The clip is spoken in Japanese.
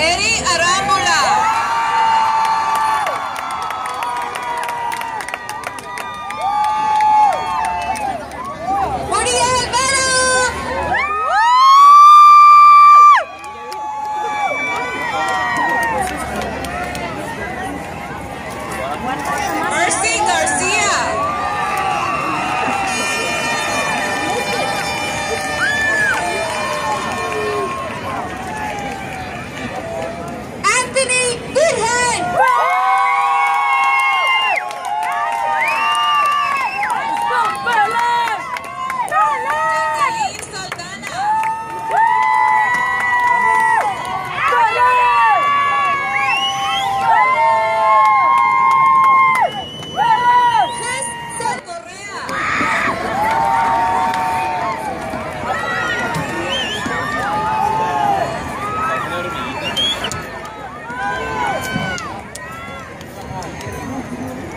Eri Aramo 何?